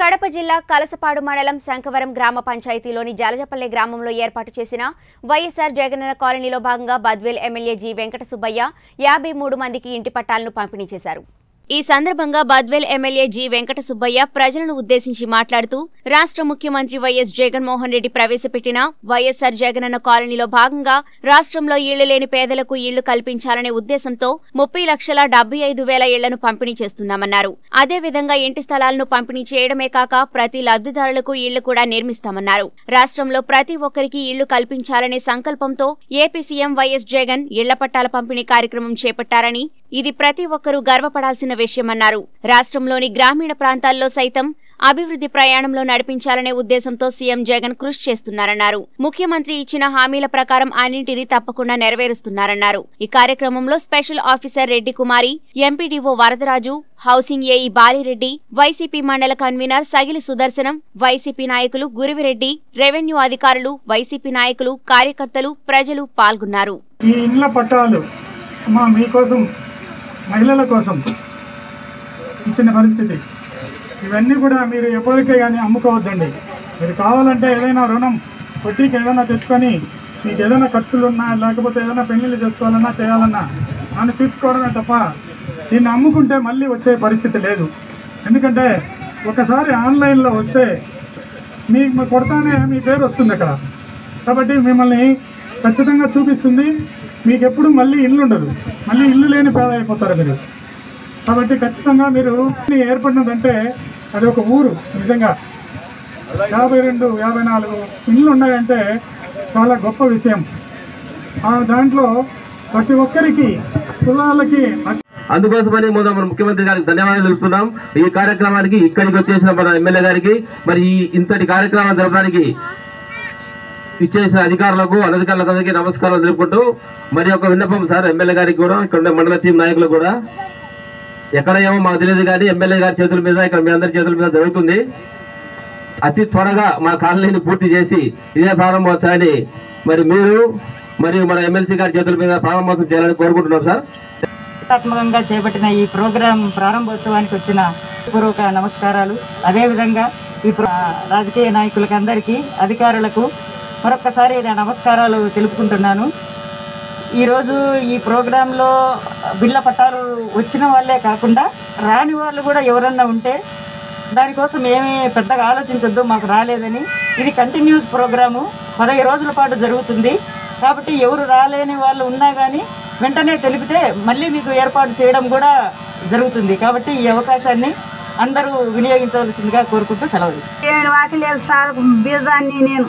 కడప జిల్లా కలసపాడు మండలం శంఖవరం గ్రామ పంచాయతీలోని జాలజపల్లె గ్రామంలో ఏర్పాటు చేసిన వైఎస్ఆర్ జగనన్న కాలనీలో భాగంగా బద్వేల్ ఎమ్మెల్యే జి వెంకట సుబ్బయ్య యాభై మూడు మందికి ఇంటి పట్టాలను పంపిణీ చేశారు. ఈ సందర్భంగా బద్వేల్ ఎమ్మెల్యే జి. వెంకట సుబ్బయ్య ప్రజలను ఉద్దేశించి మాట్లాడుతూ రాష్ట్ర ముఖ్యమంత్రి వైఎస్ జగన్మోహన్ రెడ్డి ప్రవేశపెట్టిన వైఎస్సార్ జగనన్న కాలనీలో భాగంగా రాష్ట్రంలో ఇళ్ళు లేని పేదలకు ఇళ్ళు కల్పించాలనే ఉద్దేశంతో ముప్పై లక్షల డెబ్బై ఐదు వేల ఇళ్ళను పంపిణీ చేస్తున్నామన్నారు. అదేవిధంగా ఇంటి స్థలాలను పంపిణీ చేయడమే కాక ప్రతి లబ్ధిదారులకు ఇళ్ళు కూడా నిర్మిస్తామన్నారు. రాష్ట్రంలో ప్రతి ఒక్కరికి ఇళ్ళు కల్పించాలనే సంకల్పంతో ఏపీ సీఎం వైఎస్ జగన్ ఇళ్ళ పట్టాల పంపిణీ కార్యక్రమం చేపట్టారని ఇది ప్రతి ఒక్కరూ గర్వపడాల్సిన విషయమన్నారు రాష్ట్రంలోని గ్రామీణ ప్రాంతాల్లో సైతం అభివృద్ధి ప్రయాణంలో నడిపించాలనే ఉద్దేశంతో సీఎం జగన్ కృషి చేస్తున్నారన్నారు. ముఖ్యమంత్రి ఇచ్చిన హామీల ప్రకారం అన్నింటినీ తప్పకుండా నెరవేరుస్తున్నారన్నారు. ఈ కార్యక్రమంలో special officer Reddy Kumari MPDO Varadaraju housing AE Balireddy YCP మండల కన్వీనర్ సగిలి సుదర్శనం వైసీపీ నాయకులు గురివిరెడ్డి రెవెన్యూ అధికారులు వైసీపీ నాయకులు కార్యకర్తలు ప్రజలు పాల్గొన్నారు. ఈ ఇళ్ళ పట్టాలు మా మీకోసం మహిళల కోసం ఇచ్చిన పరిస్థితి. ఇవన్నీ కూడా మీరు ఎప్పటికే కానీ అమ్ముకోవద్దండి. మీరు కావాలంటే ఏదైనా రుణం వడ్డీకి ఏదైనా తెచ్చుకొని మీకు ఏదైనా ఖర్చులున్నా లేకపోతే ఏదైనా పెళ్ళిళ్ళు చేసుకోవాలన్నా చేయాలన్నా అని తీసుకోవడమే తప్ప దీన్ని అమ్ముకుంటే మళ్ళీ వచ్చే పరిస్థితి లేదు. ఎందుకంటే ఒకసారి ఆన్లైన్లో వస్తే మీకు కొడతానే మీ పేరు వస్తుంది అక్కడ. కాబట్టి మిమ్మల్ని ఖచ్చితంగా చూపిస్తుంది. మీకు ఎప్పుడు మళ్ళీ ఇల్లు ఉండదు. మళ్ళీ ఇల్లు లేని పేద అయిపోతారు మీరు. కాబట్టి ఖచ్చితంగా మీరు ఏర్పడినదంటే అది ఒక ఊరు నిజంగా. యాభై రెండు యాభై నాలుగు ఇళ్ళు ఉన్నాయంటే చాలా గొప్ప విషయం. ఆ దాంట్లో ప్రతి ఒక్కరికి కులాలకి అందుకోసమని మొదట మన ముఖ్యమంత్రి గారికి ధన్యవాదాలు తెలుపుతున్నాం. ఈ కార్యక్రమానికి ఇక్కడికి వచ్చేసిన మన ఎమ్మెల్యే గారికి మరి ఈ ఇంతటి కార్యక్రమం జరపడానికి ఇచ్చేసిన అధికారులకు అనధికారులకు నమస్కారం తెలుపుకుంటూ మరి ఒక విన్నపం సార్ ఎమ్మెల్యే గారికి కూడా ఇక్కడ మండల టీం నాయకులు కూడా. ఎక్కడ ఏమో మాకు తెలియదు కానీ ఎమ్మెల్యే గారి చేతుల మీద ఇక్కడ మీ అందరి చేతుల మీద జరుగుతుంది. అతి త్వరగా మా కాలనీని పూర్తి చేసి ఇదే ప్రారంభోత్సవాన్ని మరి మీరు మరియు మన ఎమ్మెల్సీ గారి చేతుల మీద ప్రారంభోత్సవం చేయాలని కోరుకుంటున్నాం సార్. ప్రతిష్టాత్మకంగా చేపట్టిన ఈ ప్రోగ్రాం ప్రారంభోత్సవానికి వచ్చిన పూర్వక నమస్కారాలు. అదేవిధంగా ఈ రాజకీయ నాయకులకు అందరికీ అధికారులకు మరొక్కసారి నా నమస్కారాలు తెలుపుకుంటున్నాను. ఈరోజు ఈ ప్రోగ్రాంలో బిళ్ళ పట్టాలు వచ్చిన వాళ్ళే కాకుండా రాని వాళ్ళు కూడా ఎవరన్నా ఉంటే దానికోసం ఏమీ పెద్దగా ఆలోచించొద్దు మాకు రాలేదని. ఇది కంటిన్యూస్ ప్రోగ్రాము. పదహైదు రోజుల పాటు జరుగుతుంది. కాబట్టి ఎవరు రాలేని వాళ్ళు ఉన్నా కానీ వెంటనే తెలిపితే మళ్ళీ మీకు ఏర్పాటు చేయడం కూడా జరుగుతుంది. కాబట్టి ఈ అవకాశాన్ని అందరూ వినియోగించవలసిందిగా కోరుకుంటూ సెలవు. ఏడు వాకిలేదు సార్ బీజాన్ని నేను.